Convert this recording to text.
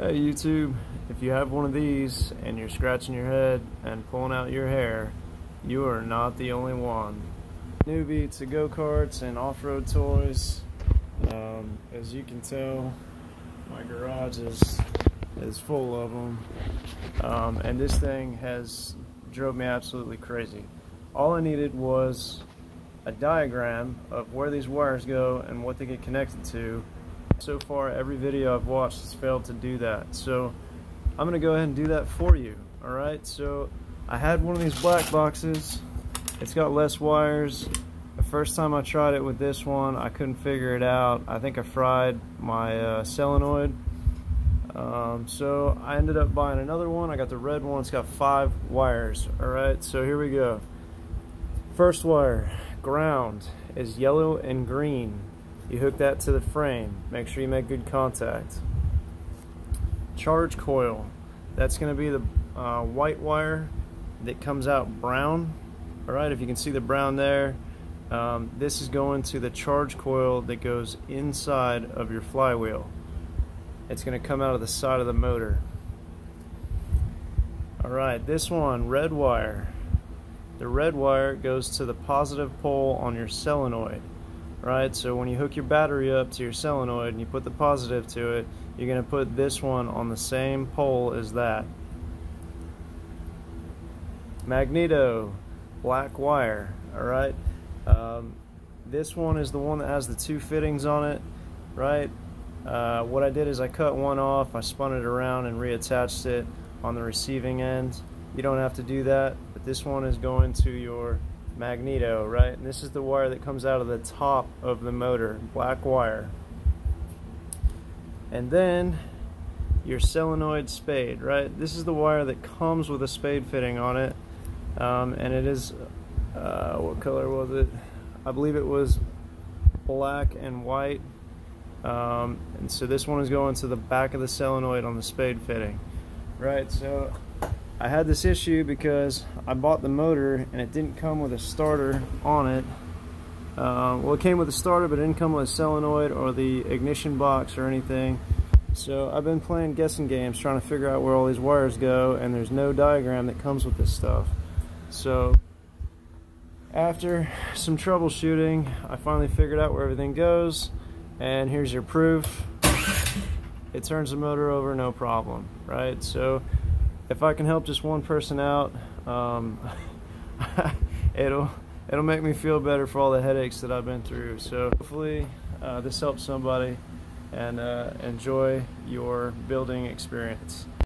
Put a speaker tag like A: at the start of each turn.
A: Hey YouTube, if you have one of these and you're scratching your head and pulling out your hair, you are not the only one. Newbie to go-karts and off-road toys. Um, as you can tell, my garage is, is full of them. Um, and this thing has drove me absolutely crazy. All I needed was a diagram of where these wires go and what they get connected to so far, every video I've watched has failed to do that. So I'm gonna go ahead and do that for you. All right, so I had one of these black boxes. It's got less wires. The first time I tried it with this one, I couldn't figure it out. I think I fried my uh, solenoid. Um, so I ended up buying another one. I got the red one. It's got five wires. All right, so here we go. First wire, ground, is yellow and green. You hook that to the frame. Make sure you make good contact. Charge coil. That's going to be the uh, white wire that comes out brown. Alright, if you can see the brown there, um, this is going to the charge coil that goes inside of your flywheel. It's going to come out of the side of the motor. Alright, this one, red wire. The red wire goes to the positive pole on your solenoid right? So when you hook your battery up to your solenoid and you put the positive to it, you're going to put this one on the same pole as that. Magneto, black wire, alright? Um, this one is the one that has the two fittings on it, right? Uh, what I did is I cut one off, I spun it around and reattached it on the receiving end. You don't have to do that, but this one is going to your magneto, right? And this is the wire that comes out of the top of the motor, black wire. And then your solenoid spade, right? This is the wire that comes with a spade fitting on it. Um, and it is, uh, what color was it? I believe it was black and white. Um, and so this one is going to the back of the solenoid on the spade fitting. Right, so I had this issue because I bought the motor and it didn't come with a starter on it. Uh, well, it came with a starter, but it didn't come with a solenoid or the ignition box or anything. So I've been playing guessing games trying to figure out where all these wires go, and there's no diagram that comes with this stuff. So after some troubleshooting, I finally figured out where everything goes, and here's your proof. It turns the motor over no problem, right? So if I can help just one person out, um, it'll it'll make me feel better for all the headaches that I've been through. So hopefully uh, this helps somebody and uh, enjoy your building experience.